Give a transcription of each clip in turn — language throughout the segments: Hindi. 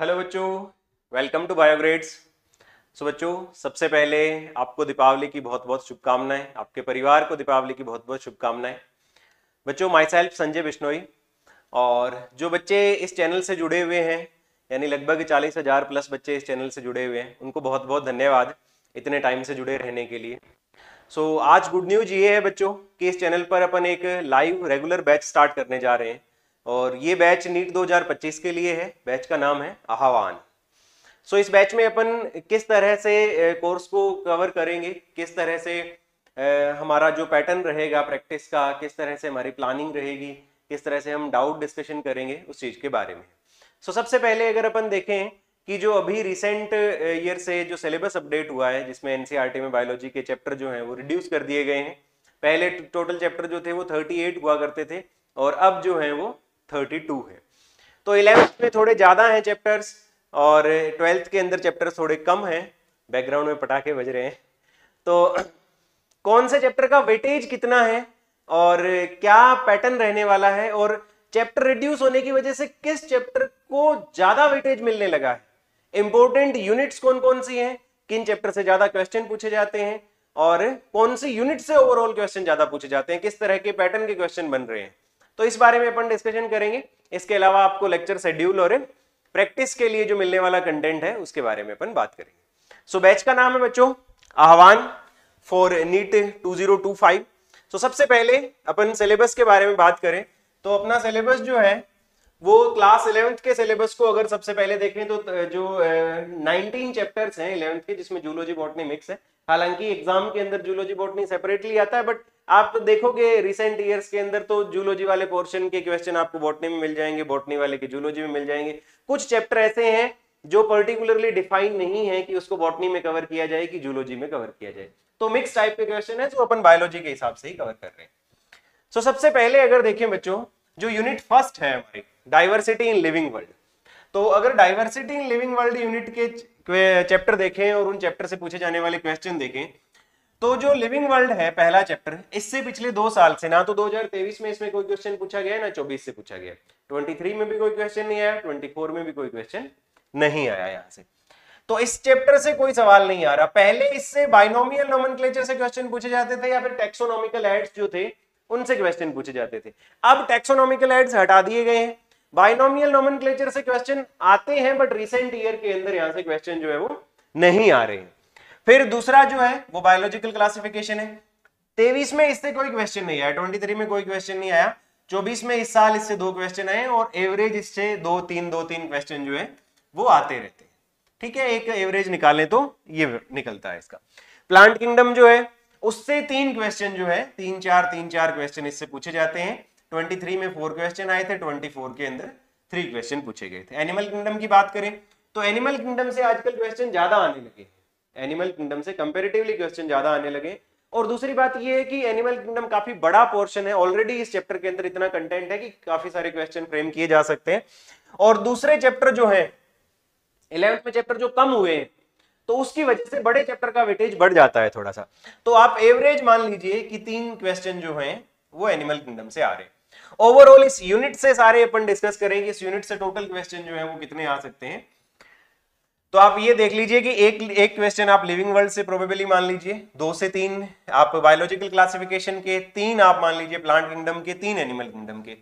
हेलो बच्चों वेलकम टू बायोग्रेड्स सो बच्चों सबसे पहले आपको दीपावली की बहुत बहुत शुभकामनाएँ आपके परिवार को दीपावली की बहुत बहुत शुभकामनाएँ। बच्चों माई सेल्फ संजय बिश्नोई और जो बच्चे इस चैनल से जुड़े हुए हैं यानी लगभग चालीस हज़ार प्लस बच्चे इस चैनल से जुड़े हुए हैं उनको बहुत बहुत धन्यवाद इतने टाइम से जुड़े रहने के लिए। सो so, आज गुड न्यूज़ ये है बच्चों कि इस चैनल पर अपन एक लाइव रेगुलर बैच स्टार्ट करने जा रहे हैं। और ये बैच नीट 2025 के लिए है। बैच का नाम है आह्वान। सो so, इस बैच में अपन किस तरह से कोर्स को कवर करेंगे? किस तरह से हमारा जो पैटर्न रहेगा प्रैक्टिस का किस तरह से हमारी प्लानिंग रहेगी किस तरह से हम डाउट डिस्कशन करेंगे उस चीज़ के बारे में। सो so, सबसे पहले अगर अपन देखें कि जो अभी रिसेंट ईयर से जो सिलेबस अपडेट हुआ है जिसमें एनसीईआरटी में बायोलॉजी के चैप्टर जो हैं वो रिड्यूस कर दिए गए हैं। पहले टोटल चैप्टर जो थे वो 38 हुआ करते थे और अब जो है वो 32 है। तो इलेवेंथ में थोड़े ज़्यादा हैं चैप्टर्स और ट्वेल्थ के अंदर चैप्टर्स थोड़े कम हैं। बैकग्राउंड में पटाखे बज रहे हैं। तो कौन से चैप्टर का वेटेज कितना है और क्या पैटर्न रहने वाला है और चैप्टर रिड्यूस होने की वजह से किस चैप्टर को ज़्यादा वेटेज मिलने लगा है? इंपोर्टेंट यूनिट्स कौन कौन सी हैं? किन चैप्टर से ज़्यादा क्वेश्चन पूछे जाते हैं? और कौन सी यूनिट से ओवरऑल क्वेश्चन ज़्यादा पूछे जाते हैं? किस तरह के पैटर्न के क्वेश्चन बन रहे हैं? तो इस बारे में अपन डिस्कशन करेंगे। इसके अलावा आपको लेक्चर शेड्यूल और प्रैक्टिस के लिए जो मिलने वाला कंटेंट है, उसके बारे में अपन बात करेंगे। सो बैच का नाम है बच्चों, आह्वान फॉर नीट 2025 सो सबसे पहले अपन सिलेबस के बारे में बात करें। तो अपना सिलेबस जो है वो क्लास इलेवेंथ के सिलेबस को अगर सबसे पहले देखें तो जो नाइनटीन चैप्टर्स हैं इलेवेंथ के जिसमें जूलॉजी बॉटनी मिक्स है। हालाँकि एग्ज़ाम के अंदर जूलॉजी बॉटनी सेपरेटली आता है बट आप देखोगे रिसेंट ईयर्स के अंदर तो जूलॉजी वाले पोर्शन के क्वेश्चन आपको बॉटनी में मिल जाएँगे बॉटनी वाले के जूलॉजी में मिल जाएँगे। कुछ चैप्टर ऐसे हैं जो पर्टिकुलरली डिफाइन नहीं है कि उसको बॉटनी में कवर किया जाए कि जूलॉजी में कवर किया जाए। तो मिक्स टाइप के क्वेश्चन है जो अपन बायोलॉजी के हिसाब से ही कवर कर रहे हैं। सो so, सबसे पहले अगर देखें बच्चों जो यूनिट फ़र्स्ट है हमारी डाइवर्सिटी इन लिविंग वर्ल्ड तो अगर diversity in living world unit के चैप्टर देखें और उन चैप्टर से पूछे जाने वाले क्वेश्चन देखें तो जो लिविंग वर्ल्ड है, पहला चैप्टर इससे पिछले दो साल से, ना तो 2023 में इसमें कोई क्वेश्चन पूछा गया, ना 24 से पूछा गया। 23 में भी कोई क्वेश्चन नहीं आया 24 में भी कोई क्वेश्चन नहीं आया यहाँ से। तो इस चैप्टर से कोई सवाल नहीं आ रहा। पहले इससे बाइनोमियल नोमेनक्लेचर से क्वेश्चन पूछे जाते थे या फिर टेक्सोनॉमिकल एड्स जो थे, उनसे क्वेश्चन पूछे जाते थे। अब टेक्सोनॉमिकल एड्स हटा दिए गए हैं। बाइनोमियल नोमेनक्लेचर से क्वेश्चन आते हैं बट रिसेंट ईयर के अंदर यहाँ से क्वेश्चन जो है वो नहीं आ रहे हैं। फिर दूसरा जो है, वो बायोलॉजिकल क्लासिफिकेशन है। तेईस में इससे कोई क्वेश्चन नहीं आया ट्वेंटी थ्री में कोई क्वेश्चन नहीं आया। चौबीस में इस साल इससे दो क्वेश्चन आए और एवरेज इससे दो, तीन दो, तीन क्वेश्चन जो है, वो आते रहते हैं। ठीक है, एक एवरेज निकालें तो ये निकलता है इसका। प्लांट किंगडम जो है, उससे तीन क्वेश्चन जो है, तीन, चार तीन, चार क्वेश्चन इससे पूछे जाते हैं। 23 में फोर क्वेश्चन आए थे 24 के अंदर थ्री क्वेश्चन पूछे गए थे। एनिमल किंगडम की बात करें तो एनिमल किंगडम से आजकल क्वेश्चन ज़्यादा आने लगे एनिमल किंगडम से कंपेरेटिवली क्वेश्चन ज़्यादा आने लगे और दूसरी बात यह है कि एनिमल किंगडम काफ़ी बड़ा पोर्शन है। ऑलरेडी इस चैप्टर के अंदर इतना कंटेंट है कि काफ़ी सारे क्वेश्चन फ्रेम किए जा सकते हैं। और दूसरे चैप्टर जो है इलेवेंथ में चैप्टर जो कम हुए हैं तो उसकी वजह से बड़े चैप्टर का वेटेज बढ़ जाता है थोड़ा सा। तो आप एवरेज मान लीजिए कि तीन क्वेश्चन जो हैं, वो एनिमल किंगडम से आ रहे हैं। ओवरऑल इस यूनिट से सारे अपन डिस्कस करेंगे, इस यूनिट से टोटल क्वेश्चन जो है वो कितने आ सकते हैं। तो आप ये देख लीजिए कि एक एक क्वेश्चन आप लिविंग वर्ल्ड से प्रोबेबली मान लीजिए, दो से तीन, आप बायोलॉजिकल क्लासिफिकेशन के तीन आप मान लीजिए प्लांट किंगडम के तीन एनिमल किंगडम के।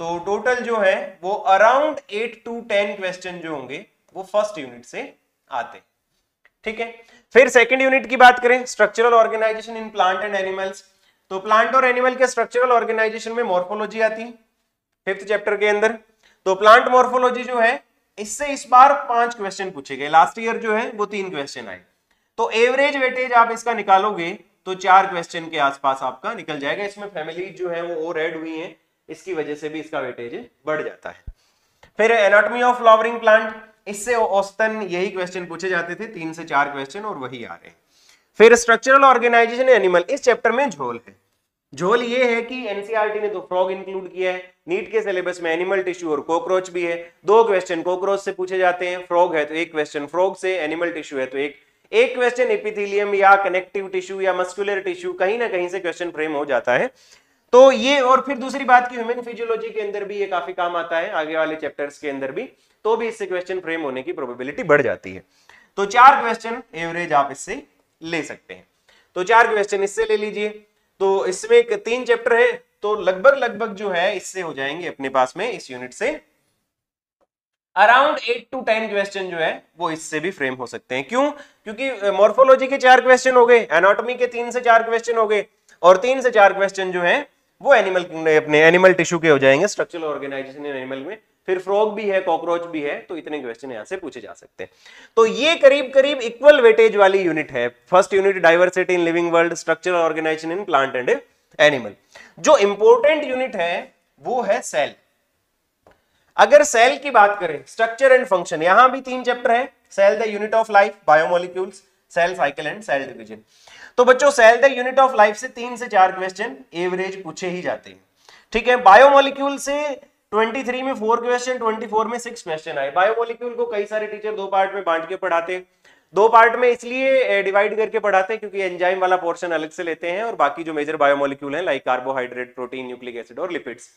तो टोटल जो है, वो around eight to ten question जो होंगे, वो फ़र्स्ट यूनिट से आते। ठीक है? फिर सेकेंड यूनिट की बात करें structural organisation in plant and animals तो प्लांट और एनिमल के स्ट्रक्चरल ऑर्गेनाइजेशन में मॉर्फोलॉजी आती है फिफ्थ चैप्टर के अंदर। तो प्लांट मॉर्फोलॉजी जो है, इससे इस बार पाँच क्वेश्चन पूछे गए। लास्ट ईयर जो है, वो तीन क्वेश्चन आए। तो एवरेज वेटेज आप इसका निकालोगे तो चार क्वेश्चन के आसपास आपका निकल जाएगा। इसमें फैमिली जो है, वो और एड हुई है। इसकी वजह से भी इसका वेटेज बढ़ जाता है। फिर एनाटॉमी ऑफ़ फ्लावरिंग प्लांट इससे औसतन यही क्वेश्चन पूछे जाते थे। तीन से चार क्वेश्चन और वही आ रहे हैं। फिर स्ट्रक्चरल ऑर्गेनाइजेशन एनिमल इस चैप्टर में झोल है। झोल ये है कि एनसीआरटी ने तो फ्रॉग इंक्लूड किया है। नीट के सिलेबस में एनिमल टिश्यू और कॉकरोच भी है। दो क्वेश्चन कॉकरोच से पूछे जाते हैं। फ्रॉग है तो एक क्वेश्चन फ्रॉग से एनिमल टिश्यू है तो एक। एक क्वेश्चन एपिथेलियम या कनेक्टिव टिश्यू या मस्कुलर टिश्यू कहीं ना कहीं से क्वेश्चन फ्रेम हो जाता है। तो ये और फिर दूसरी बात की ह्यूमन फिजियोलॉजी के अंदर भी ये काफ़ी काम आता है, आगे वाले चैप्टर्स के अंदर भी तो भी इससे क्वेश्चन फ्रेम होने की प्रोबेबिलिटी बढ़ जाती है। तो चार क्वेश्चन एवरेज आप इससे ले सकते हैं। तो चार क्वेश्चन इससे ले लीजिए। तो इसमें तीन चैप्टर है तो लगभग लगभग जो है, इससे हो जाएँगे अपने पास में इस यूनिट से। Around eight to ten question जो है, वो इससे भी फ्रेम हो सकते हैं। क्यों? क्योंकि मॉर्फोलॉजी के चार क्वेश्चन हो गए एनाटॉमी के तीन से चार क्वेश्चन हो गए, और तीन से चार क्वेश्चन जो है, वो एनिमल अपने एनिमल टिश्यू के हो जाएँगे। स्ट्रक्चरल ऑर्गेनाइजेशन एनिमल में फिर फ्रॉग भी है कॉकरोच भी है तो इतने क्वेश्चन यहाँ से पूछे जा सकते हैं। तो ये करीब करीब इक्वल वेटेज वाली यूनिट है। First unit diversity in living world structural organisation in plant and animal जो इंपॉर्टेंट यूनिट है, वो है सेल अगर सेल की बात करें स्ट्रक्चर एंड फ़ंक्शन यहाँ भी तीन चैप्टर है। Cell the unit of life biomolecules cell cycle and cell division तो बच्चों cell the unit of life से तीन से चार क्वेश्चन एवरेज पूछे ही जाते हैं। ठीक है? बायोमोलिक्यूल से 23 में फोर क्वेश्चन 24 में सिक्स क्वेश्चन आए। बायोमोलिक्यूल को कई सारे टीचर दो पार्ट में बांट के पढ़ाते दो पार्ट में इसलिए डिवाइड करके पढ़ाते हैं क्योंकि एंजाइम वाला पोर्शन अलग से लेते हैं और बाकी जो मेजर बायोमोलिक्यूल है like carbohydrate protein nucleic acid और लिपिड्स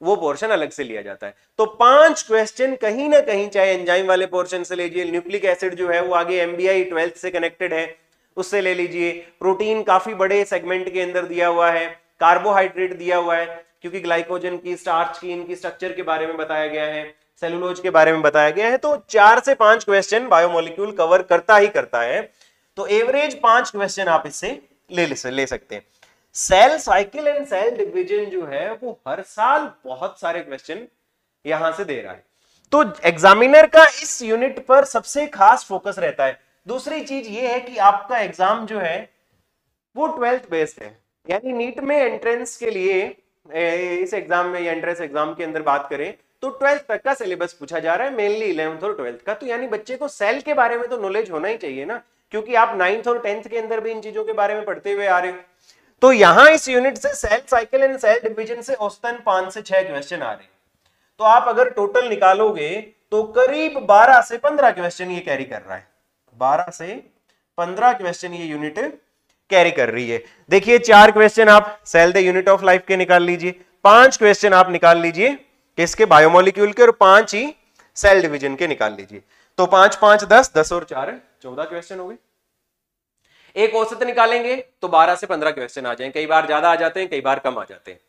वो पोर्शन अलग से लिया जाता है। तो पाँच क्वेश्चन कहीं ना कहीं, चाहे एंजाइम वाले पोर्शन से लीजिए न्यूक्लिक एसिड जो है वो आगे एमबीआई ट्वेल्थ से कनेक्टेड है, उससे ले लीजिए। प्रोटीन काफ़ी बड़े सेगमेंट के अंदर दिया हुआ है कार्बोहाइड्रेट दिया हुआ है क्योंकि ग्लाइकोजन की स्टार्च की, इनकी स्ट्रक्चर के बारे में बताया गया है सेलुलोज के बारे में बताया गया है तो चार से पाँच क्वेश्चन बायोमोलिक्यूल कवर करता ही करता है। तो एवरेज पाँच क्वेश्चन आप इससे ले ले सकते हैं। Cell cycle and cell division जो है, वो हर साल बहुत सारे क्वेश्चन यहाँ से दे रहा है। तो एग्जामिनर का इस यूनिट पर सबसे खास फोकस रहता है। दूसरी चीज़ ये है कि आपका एग्ज़ाम जो है, वो ट्वेल्थ बेस्ड है। यानी नीट में एंट्रेंस के लिए इस एग्ज़ाम में एंट्रेंस एग्ज़ाम के अंदर बात करें तो ट्वेल्थ तक का सिलेबस पूछा जा रहा है मेनली इलेवंथ और ट्वेल्थ का। तो यानी बच्चे को सेल के बारे में तो नॉलेज होना ही चाहिए ना, क्योंकि आप नाइन्थ और टेंथ के अंदर भी इन चीज़ों के बारे में पढ़ते हुए आ रहे हो। तो यहाँ इस यूनिट से cell cycle and cell division से औसतन पाँच से छह क्वेश्चन आ रहे तो आप अगर टोटल निकालोगे तो करीब बारह से पंद्रह क्वेश्चन ये कैरी कर रहा है। बारह से पंद्रह क्वेश्चन ये यूनिट कैरी कर रही है। देखिए, चार क्वेश्चन आप cell the unit of life के निकाल लीजिए। पाँच क्वेश्चन आप निकाल लीजिए किसके? बायोमोलिक्यूल के, और पाँच ही सेल डिवीज़न के निकाल लीजिए। तो पाँच पाँच, दस दस और चार, चौदह क्वेश्चन हो गए। एक औसत निकालेंगे तो बारह से पंद्रह क्वेश्चन आ जाएँगे कई बार ज़्यादा आ जाते हैं, कई बार कम आ जाते हैं।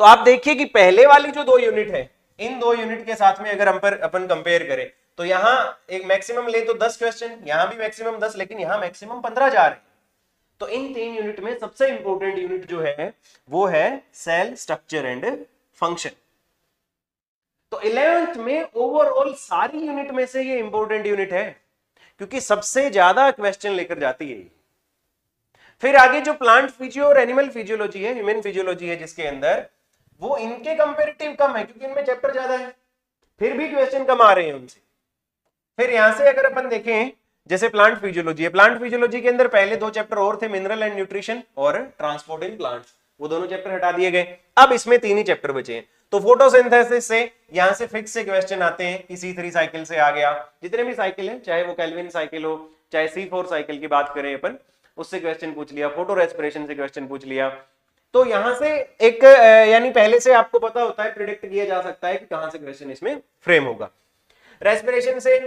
तो आप देखिए कि पहले वाली जो दो यूनिट है, इन दो यूनिट के साथ में अगर हम पर अपन कंपेयर करें तो यहाँ एक मैक्सिमम ले तो दस क्वेश्चन यहाँ भी मैक्सिमम दस, लेकिन यहाँ मैक्सिमम पंद्रह जा रहे हैं। तो इन तीन यूनिट में सबसे इंपॉर्टेंट यूनिट जो है, वो है सेल स्ट्रक्चर एंड फ़ंक्शन तो इलेवेंथ में ओवरऑल सारी यूनिट में से ये इंपॉर्टेंट यूनिट है, क्योंकि सबसे ज़्यादा क्वेश्चन लेकर जाती है फिर आगे जो प्लांट फिजियो और एनिमल फिजियोलॉजी है ह्यूमन फिजियोलॉजी है जिसके अंदर, वो इनके कंपेरेटिव कम है, क्योंकि इनमें चैप्टर ज़्यादा है। फिर भी क्वेश्चन कम आ रहे हैं उनसे। फिर यहाँ से अगर अपन देखें जैसे प्लांट फिजियोलॉजी है। प्लांट फिजियोलॉजी के अंदर पहले दो चैप्टर और थे मिनरल एंड न्यूट्रिशन और ट्रांसपोर्ट इन प्लांट्स वो दोनों चैप्टर हटा दिए गए। अब इसमें तीन ही चैप्टर बचे हैं। तो फोटोसिंथेसिस से यहाँ से फिक्स से क्वेश्चन आते हैं कि सी थ्री साइकिल से आ गया। जितने भी साइकिल है, चाहे वो कैलविन साइकिल हो, चाहे सी फोर साइकिल की बात करें अपन, उससे क्वेश्चन पूछ लिया फ़ोटो रेस्पिरेशन से क्वेश्चन पूछ लिया। तो यहाँ से एक यानी पहले से आपको पता होता है प्रिडिक्ट किया जा सकता है कि कहाँ से क्वेश्चन इसमें फ्रेम होगा। रेस्पिरेशन से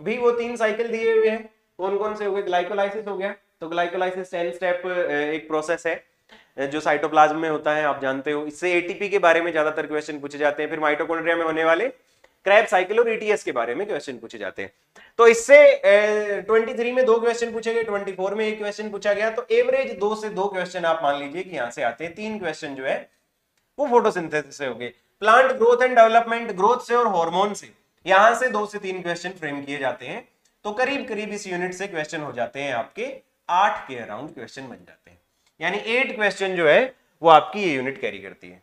भी वो तीन साइकिल दिए हुए हैं। कौन कौन से हो गए? ग्लाइकोलाइसिस हो गया। तो ग्लाइकोलाइसिस टेन स्टेप एक प्रोसेस है जो साइटोप्लाज्म में होता है, आप जानते हो। इससे एटीपी के बारे में ज़्यादातर क्वेश्चन पूछे जाते हैं। फिर माइटोकॉन्ड्रिया में होने वाले क्रैब साइकिल और ईटीएस के बारे में क्वेश्चन पूछे जाते हैं। तो इससे ट्वेंटी थ्री में दो क्वेश्चन पूछे गए ट्वेंटी फोर में एक क्वेश्चन पूछा गया। तो एवरेज दो से दो क्वेश्चन आप मान लीजिए कि यहाँ से आते हैं। तीन क्वेश्चन जो है, वो फोटोसिंथेसिस से हो गए। Plant growth and development growth से और हार्मोन से। यहाँ से दो से तीन क्वेश्चन फ्रेम किए जाते हैं तो करीब करीब इस यूनिट से क्वेश्चन हो जाते हैं आपके आठ के अराउंड क्वेश्चन बन जाते हैं। यानी एट क्वेश्चन जो है, वो आपकी ये यूनिट कैरी करती है।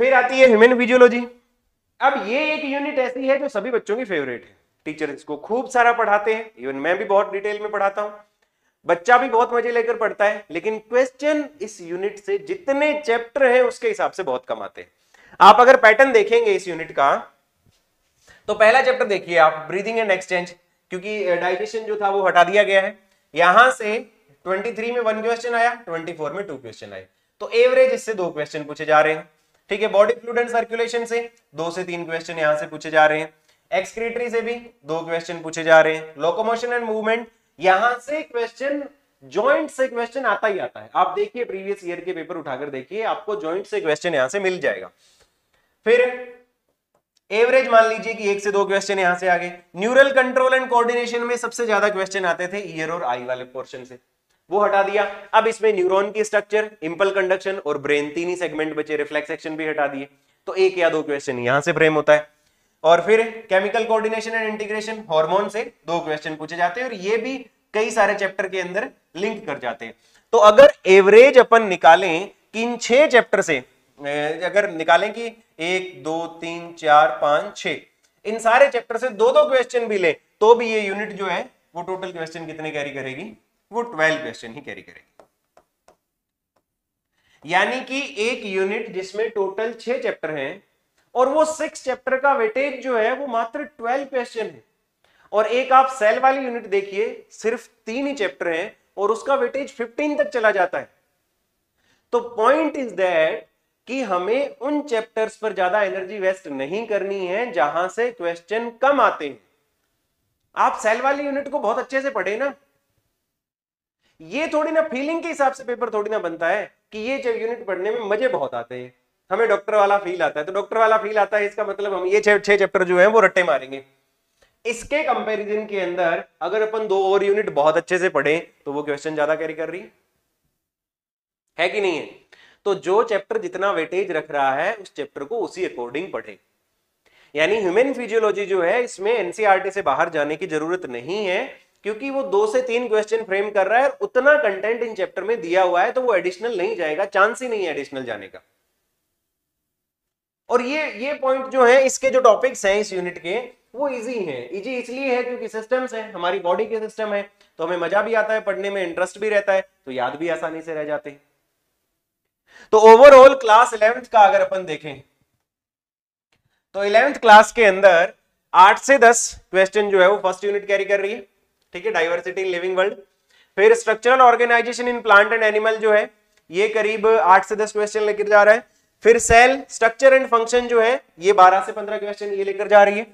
फिर आती है ह्यूमन फिजियोलॉजी अब ये एक यूनिट ऐसी है जो सभी बच्चों की फेवरेट है। टीचर इसको खूब सारा पढ़ाते हैं इवन मैं भी बहुत डिटेल में पढ़ाता हूँ। बच्चा भी बहुत मज़े लेकर पढ़ता है, लेकिन क्वेश्चन इस यूनिट से जितने चैप्टर हैं, उसके हिसाब से बहुत कम आते हैं। आप अगर पैटर्न देखेंगे इस यूनिट का तो पहला चैप्टर देखिए आप ब्रीदिंग एंड एक्सचेंज क्योंकि डाइजेशन जो था वो हटा दिया गया है। यहाँ से 23 में वन क्वेश्चन आया 24 में टू क्वेश्चन आए। तो एवरेज इससे दो क्वेश्चन पूछे जा रहे हैं। ठीक है बॉडी फ्लूड एंड सर्कुलेशन से दो से तीन क्वेश्चन यहाँ से पूछे जा रहे हैं। एक्सक्रीटरी से भी दो क्वेश्चन पूछे जा रहे हैं। लोकोमोशन एंड मूवमेंट यहाँ से क्वेश्चन ज्वाइंट से क्वेश्चन आता ही आता है। आप देखिए प्रीवियस ईयर के पेपर उठाकर देखिए, आपको ज्वाइंट से क्वेश्चन यहाँ से मिल जाएगा। फिर एवरेज मान लीजिए कि एक से दो क्वेश्चन यहाँ से आ गए। न्यूरल कंट्रोल एंड कोऑर्डिनेशन में सबसे ज़्यादा क्वेश्चन आते थे ईयर और आई वाले पोर्शन से। वो हटा दिया। अब इसमें न्यूरॉन की स्ट्रक्चर इंपल कंडक्शन और ब्रेन तीन ही सेगमेंट बचे रिफ्लेक्स एक्शन भी हटा दिए। तो एक या दो क्वेश्चन यहाँ से फ्रेम होता है। और फिर chemical coordination and integration hormone से दो क्वेश्चन पूछे जाते हैं और ये भी कई सारे चैप्टर के अंदर लिंक कर जाते हैं। तो अगर एवरेज अपन निकालें कि इन छह चैप्टर से अगर निकालें कि एक, दो, तीन, चार, पाँच छ इन सारे चैप्टर से दो दो क्वेश्चन भी ले तो भी ये यूनिट जो है, वो टोटल क्वेश्चन कितने कैरी करेगी? वो ट्वेल्व क्वेश्चन ही कैरी करेगी। यानी कि एक यूनिट जिसमें टोटल छह चैप्टर हैं, और वो सिक्स चैप्टर का वेटेज जो है, वो मात्र ट्वेल्व क्वेश्चन है। और एक आप सेल वाली यूनिट देखिए, सिर्फ़ तीन ही चैप्टर हैं, और उसका वेटेज फिफ्टीन तक चला जाता है। तो पॉइंट इज़ दैट कि हमें उन चैप्टर्स पर ज़्यादा एनर्जी वेस्ट नहीं करनी है जहाँ से क्वेश्चन कम आते हैं। आप सेल वाली यूनिट को बहुत अच्छे से पढ़े ना। ये थोड़ी ना फीलिंग के हिसाब से पेपर थोड़ी ना बनता है कि ये जब यूनिट पढ़ने में मज़े बहुत आते हैं। हमें डॉक्टर वाला फील आता है तो डॉक्टर वाला फील आता है, इसका मतलब हम ये छह चैप्टर जो है वो रट्टे मारेंगे। इसके कंपैरिजन के अंदर अगर अपन दो और यूनिट बहुत अच्छे से पढ़े तो वो क्वेश्चन ज़्यादा कैरी कर रही है कि नहीं है? तो जो चैप्टर जितना वेटेज रख रहा है, उस चैप्टर को उसी अकॉर्डिंग पढ़े। यानी ह्यूमन फिजियोलॉजी जो है, इसमें एनसीआरटी से बाहर जाने की ज़रूरत नहीं है, क्योंकि वो दो से तीन क्वेश्चन फ्रेम कर रहा है और उतना कंटेंट इन चैप्टर में दिया हुआ है तो वो एडिशनल नहीं जाएगा चांस ही नहीं है एडिशनल जाने का। और ये ये पॉइंट जो है, इसके जो टॉपिक्स हैं इस यूनिट के, वो इजी हैं। इजी इसलिए है क्योंकि सिस्टम्स हैं, हमारी बॉडी के सिस्टम है तो हमें मज़ा भी आता है, पढ़ने में इंटरेस्ट भी रहता है तो याद भी आसानी से रह जाते हैं। तो ओवरऑल क्लास इलेवेंथ का अगर अपन देखें तो इलेवेंथ क्लास के अंदर आठ से दस क्वेश्चन जो है वो फ़र्स्ट यूनिट कैरी कर रही है। ठीक है डाइवर्सिटी इन लिविंग वर्ल्ड फिर structural organisation in plant and animal जो है, ये करीब आठ से दस क्वेश्चन लेकर जा रहा है। फिर सेल स्ट्रक्चर एंड फ़ंक्शन जो है, ये बारह से पंद्रह क्वेश्चन ये लेकर जा रही है।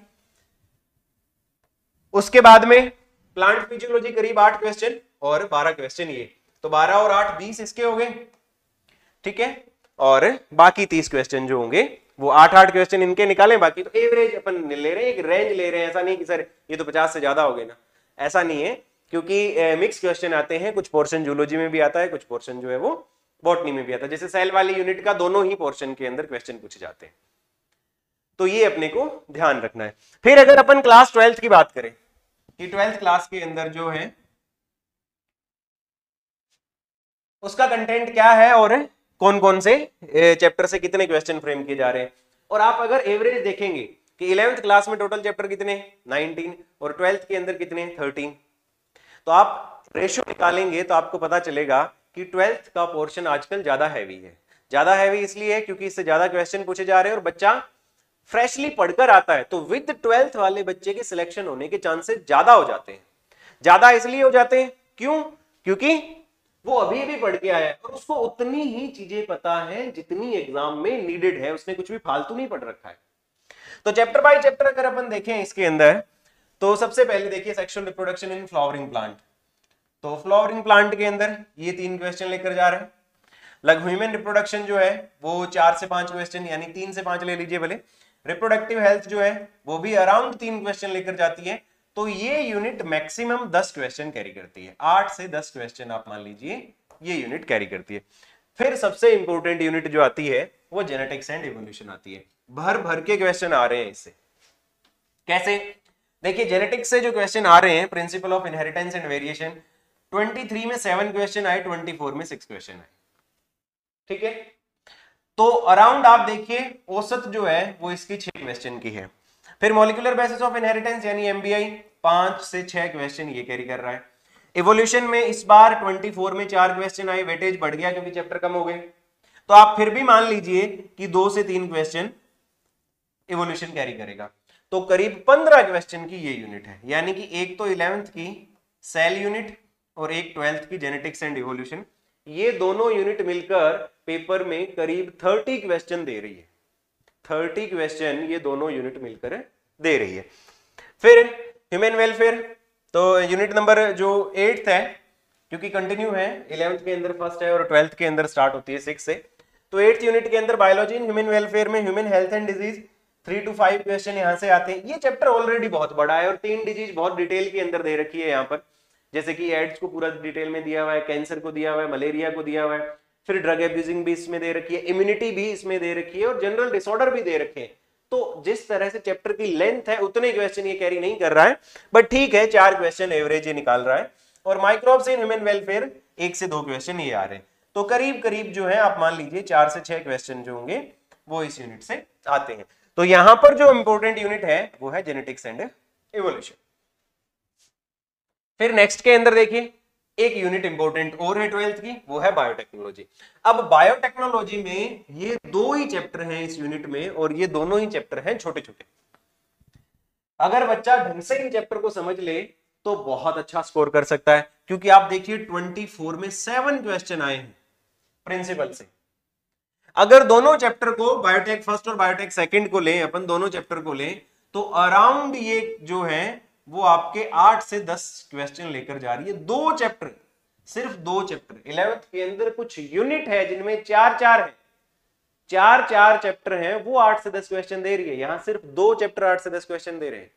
उसके बाद में प्लांट फिजियोलॉजी करीब आठ क्वेश्चन और बारह क्वेश्चन ये। तो बारह और आठ बीस इसके हो गए। ठीक है? और बाकी तीस क्वेश्चन जो होंगे, वो आठ आठ क्वेश्चन इनके निकालें, बाकी तो एवरेज अपन ले रहे हैं, एक रेंज ले रहे हैं। ऐसा नहीं कि सर, ये तो पचास से ज़्यादा हो गए ना। ऐसा नहीं है, क्योंकि मिक्स क्वेश्चन आते हैं, कुछ पोर्शन जूलॉजी में भी आता है, कुछ पोर्शन जो है वो बॉटनी में भी आता है। जैसे सेल वाली यूनिट का दोनों ही पोर्शन के अंदर क्वेश्चन पूछे जाते हैं। तो ये अपने को ध्यान रखना है। फिर अगर अपन क्लास ट्वेल्थ की बात करें, कि ट्वेल्थ क्लास के अंदर जो है, उसका कंटेंट क्या है और कौन कौन से चैप्टर से कितने क्वेश्चन फ्रेम किए जा रहे हैं? और आप अगर एवरेज देखेंगे कि इलेवेंथ क्लास में टोटल चैप्टर कितने 19 और ट्वेल्थ के अंदर कितने 13 तो आप रेशियो निकालेंगे तो आपको पता चलेगा कि ट्वेल्थ का पोर्शन आजकल ज़्यादा हैवी है। ज़्यादा हैवी इसलिए है क्योंकि इससे ज़्यादा क्वेश्चन पूछे जा रहे हैं और बच्चा फ्रेशली पढ़कर आता है। तो विद ट्वेल्थ वाले बच्चे के सिलेक्शन होने के चांसेस ज़्यादा हो जाते हैं। ज़्यादा इसलिए हो जाते हैं। क्यों? क्योंकि वो अभी भी पढ़ के आया है और उसको उतनी ही चीज़ें पता है जितनी एग्ज़ाम में नीडेड है। उसने कुछ भी फालतू नहीं पढ़ रखा है। तो चैप्टर बाय चैप्टर अगर अपन देखें इसके अंदर तो सबसे पहले देखिए sexual reproduction in flowering plant तो फ्लावरिंग प्लांट के अंदर ये तीन क्वेश्चन लेकर जा रहे हैं। लग ह्यूमन रिप्रोडक्शन जो है, वो चार से पाँच क्वेश्चन यानी तीन से पाँच ले लीजिए भले। रिप्रोडक्टिव हेल्थ जो है, वो भी अराउंड तीन क्वेश्चन लेकर जाती है। तो ये यूनिट मैक्सिमम दस क्वेश्चन कैरी करती है। आठ से दस क्वेश्चन आप मान लीजिए, ये यूनिट कैरी करती है। फिर सबसे इंपॉर्टेंट यूनिट जो आती है, वो जेनेटिक्स एंड इवोल्यूशन आती है। भर भर के क्वेश्चन आ रहे हैं इससे। कैसे? देखिए जेनेटिक्स से जो क्वेश्चन आ रहे हैं principle of inheritance and variation 23 में सेवन क्वेश्चन आए 24 में सिक्स क्वेश्चन आए। ठीक है? तो अराउंड आप देखिए, औसत जो है, वो इसकी छह क्वेश्चन की है। फिर मोलिकुलर बेसिस ऑफ़ इनहेरिटेंस यानी एमबीआई पाँच से छह क्वेश्चन ये कैरी कर रहा है। इवोल्यूशन में इस बार 24 में चार क्वेश्चन आए वेटेज बढ़ गया क्योंकि चैप्टर कम हो गए। तो आप फिर भी मान लीजिए कि दो से तीन क्वेश्चन इवोल्यूशन कैरी करेगा। तो करीब पंद्रह क्वेश्चन की ये यूनिट है। यानी कि एक तो इलेवेंथ की सेल यूनिट और एक ट्वेल्थ की जेनेटिक्स एंड इवोल्यूशन ये दोनों यूनिट मिलकर पेपर में करीब थर्टी क्वेश्चन दे रही है। थर्टी क्वेश्चन ये दोनों यूनिट मिलकर दे रही है। फिर ह्यूमन वेलफेयर तो यूनिट नंबर जो एट्थ है, क्योंकि कंटिन्यू है इलेवंथ के अंदर फ़र्स्ट है और ट्वेल्थ के अंदर स्टार्ट होती है सिक्स से। तो एट्थ यूनिट के अंदर बायोलॉजी इन ह्यूमन वेलफेयर में human health and disease three two five question यहाँ से आते हैं। ये चैप्टर ऑलरेडी बहुत बड़ा है और तीन डिज़ीज़ बहुत डिटेल के अंदर दे रखी है यहाँ पर। जैसे कि एड्स को पूरा डिटेल में दिया हुआ है कैंसर को दिया हुआ है मलेरिया को दिया हुआ है। फिर ड्रग एब्यूजिंग भी इसमें दे रखी है इम्यूनिटी भी इसमें दे रखी है और जनरल डिसऑर्डर भी दे रखे हैं। तो जिस तरह से चैप्टर की लेंथ है, उतने क्वेश्चन ये कैरी नहीं कर रहा है बट ठीक है, चार क्वेश्चन एवरेज ये निकाल रहा है। और माइक्रोब्स इन ह्यूमन वेलफेयर एक से दो क्वेश्चन ये आ रहे हैं। तो करीब करीब जो है, आप मान लीजिए चार से छह क्वेश्चन जो होंगे, वो इस यूनिट से आते हैं। तो यहाँ पर जो इंपॉर्टेंट यूनिट है, वो है जेनेटिक्स एंड एवोल्यूशन फिर नेक्स्ट के अंदर देखिए। एक यूनिट इंपॉर्टेंट और है ट्वेल्थ की, वो है बायोटेक्नोलॉजी अब बायोटेक्नोलॉजी में ये दो ही चैप्टर हैं इस यूनिट में और ये दोनों ही चैप्टर हैं छोटे छोटे अगर बच्चा ढंग से इन चैप्टर को समझ ले तो बहुत अच्छा स्कोर कर सकता है. क्योंकि आप देखिए 24 में सेवन क्वेश्चन आए हैं प्रिंसिपल से. अगर दोनों चैप्टर को बायोटेक फ़र्स्ट और बायोटेक सेकंड को लें, अपन दोनों चैप्टर को लें तो अराउंड ये जो है वो आपके आठ से दस क्वेश्चन लेकर जा रही है। दो चैप्टर सिर्फ़ दो चैप्टर इलेवेंथ के अंदर कुछ यूनिट है जिनमें चार चार है। चार चार चैप्टर हैं, वो आठ से दस क्वेश्चन दे रही है। यहाँ सिर्फ़ दो चैप्टर आठ से दस क्वेश्चन दे रहे हैं।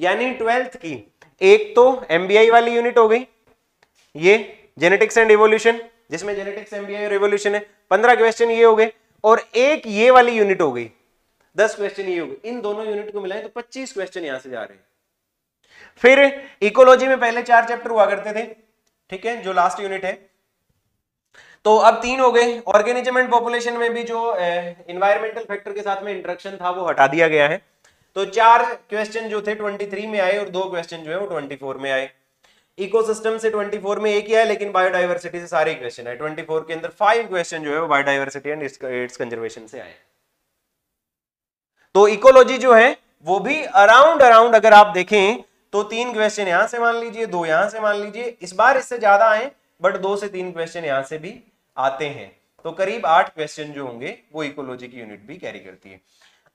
यानी ट्वेल्थ की, एक तो एमबीआई वाली यूनिट हो गई, ये जेनेटिक्स एंड इवोल्यूशन जिसमें जेनेटिक्स एमबीआई और इवोल्यूशन है। पंद्रह क्वेश्चन ये हो गए, और एक ये वाली यूनिट हो गई। दस क्वेश्चन ये हो गए। इन दोनों यूनिट को मिलाए तो पच्चीस क्वेश्चन यहाँ से जा रहे हैं। फिर इकोलॉजी में पहले चार चैप्टर हुआ करते थे, ठीक है, जो लास्ट यूनिट है। तो अब तीन हो गए। ऑर्गेनिज्म एंड पॉपुलेशन में भी जो इन्वायरमेंटल फैक्टर के साथ में इंट्रक्शन था, वो हटा दिया गया है। तो चार क्वेश्चन जो थे 23 में आए और दो क्वेश्चन जो है, वो 24 में आए। इकोसिस्टम से 24 में एक ही आया, लेकिन बायोडाइवर्सिटी से सारे क्वेश्चन है 24 के अंदर फाइव क्वेश्चन जो है, वो बायोडाइवर्सिटी एंड इट्स कंजर्वेशन से आए। तो इकोलॉजी जो है, वो भी अराउंड अराउंड अगर आप देखें तो तीन क्वेश्चन यहाँ से मान लीजिए, दो यहाँ से मान लीजिए। इस बार इससे ज़्यादा आए बट दो से तीन क्वेश्चन यहाँ से भी आते हैं। तो करीब आठ क्वेश्चन जो होंगे, वो इकोलॉजी की यूनिट भी कैरी करती है।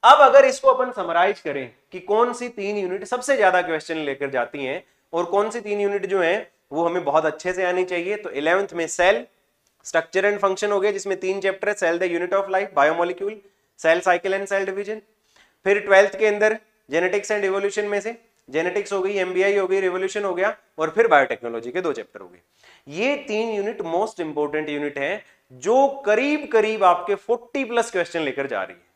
अब अगर इसको अपन समराइज करें कि कौन सी तीन यूनिट सबसे ज़्यादा क्वेश्चन लेकर जाती हैं, और कौन सी तीन यूनिट जो है, वो हमें बहुत अच्छे से आनी चाहिए तो इलेवेंथ में सेल स्ट्रक्चर एंड फ़ंक्शन हो गया जिसमें तीन चैप्टर है cell the unit of life biomolecule cell cycle and cell division फिर ट्वेल्थ के अंदर जेनेटिक्स एंड इवोल्यूशन में से जेनेटिक्स हो गई एमबीआई हो गई रिवोल्यूशन हो गया और फिर बायोटेक्नोलॉजी के दो चैप्टर हो गए। ये तीन यूनिट मोस्ट इंपोर्टेंट यूनिट है जो करीब करीब आपके 40 प्लस क्वेश्चन लेकर जा रही है।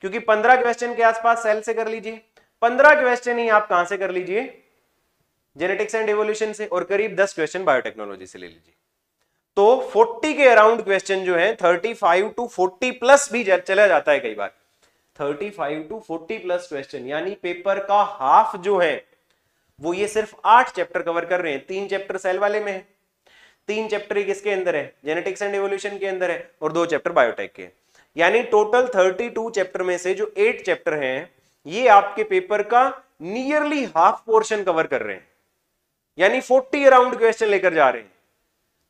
क्योंकि 15 क्वेश्चन के आसपास सेल से कर लीजिए 15 क्वेश्चन ही आप कहाँ से कर लीजिए? जेनेटिक्स एंड एवोल्यूशन से और करीब 10 क्वेश्चन बायोटेक्नोलॉजी से ले लीजिए। तो 40 के अराउंड क्वेश्चन जो है 35 टू 40 प्लस भी चला जाता है कई बार। 35 टू 40 प्लस क्वेश्चन यानी पेपर का हाफ़ जो है, वो ये सिर्फ़ आठ चैप्टर कवर कर रहे हैं। तीन चैप्टर सेल वाले में है। तीन चैप्टर किसके अंदर है? जेनेटिक्स एंड एवोल्यूशन के अंदर है और दो चैप्टर बायोटेक के। यानी टोटल 32 चैप्टर में से जो एट चैप्टर हैं, ये आपके पेपर का नियरली हाफ़ पोर्शन कवर कर रहे हैं। यानी 40 अराउंड क्वेश्चन लेकर जा रहे हैं।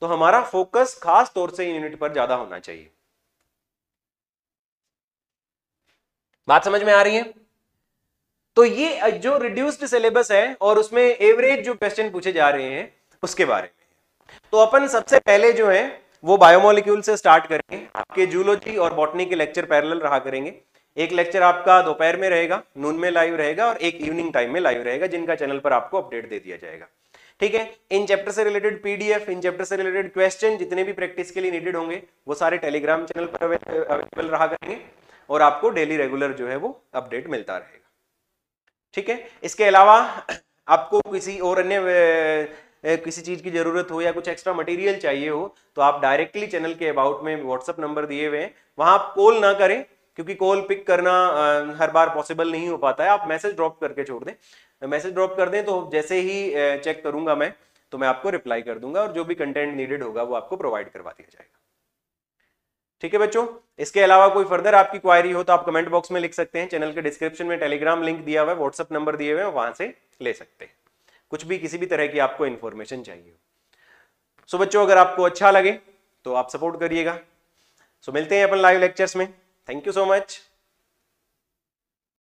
तो हमारा फोकस खास तौर से यूनिट पर ज़्यादा होना चाहिए। बात समझ में आ रही है? तो ये जो रिड्यूस्ड सिलेबस है और उसमें एवरेज जो क्वेश्चन पूछे जा रहे हैं, उसके बारे में। तो अपन सबसे पहले जो है, वो बायोमोलिक्यूल से स्टार्ट करेंगे। आपके जूलॉजी और बॉटनी के लेक्चर पैरेलल रहा करेंगे। एक लेक्चर आपका दोपहर में रहेगा नून में लाइव रहेगा और एक इवनिंग टाइम में लाइव रहेगा, जिनका चैनल पर आपको अपडेट दे दिया जाएगा। ठीक है? इन चैप्टर से रिलेटेड पीडीएफ इन चैप्टर से रिलेटेड क्वेश्चन जितने भी प्रैक्टिस के लिए नीडेड होंगे, वो सारे टेलीग्राम चैनल पर अवेलेबल रहा करेंगे। और आपको डेली रेगुलर जो है वो अपडेट मिलता रहेगा। ठीक है? इसके अलावा आपको किसी और अन्य किसी चीज़ की ज़रूरत हो या कुछ एक्स्ट्रा मटेरियल चाहिए हो तो आप डायरेक्टली चैनल के अबाउट में व्हाट्सअप नंबर दिए हुए हैं। वहाँ आप कॉल ना करें, क्योंकि कॉल पिक करना हर बार पॉसिबल नहीं हो पाता है। आप मैसेज ड्रॉप करके छोड़ दें। मैसेज ड्रॉप कर दें तो जैसे ही चेक करूँगा मैं तो मैं आपको रिप्लाई कर दूँगा और जो भी कंटेंट नीडेड होगा वो आपको प्रोवाइड करवा दिया जाएगा। ठीक है बच्चों? इसके अलावा कोई फर्दर आपकी क्वायरी हो तो आप कमेंट बॉक्स में लिख सकते हैं। चैनल के डिस्क्रिप्शन में टेलीग्राम लिंक दिया हुआ है व्हाट्सअप नंबर दिए हुए हैं वहाँ से ले सकते हैं। कुछ भी किसी भी तरह की आपको इन्फॉर्मेशन चाहिए सो बच्चों, अगर आपको अच्छा लगे तो आप सपोर्ट करिएगा। सो मिलते हैं अपन लाइव लेक्चर्स में। Thank you so much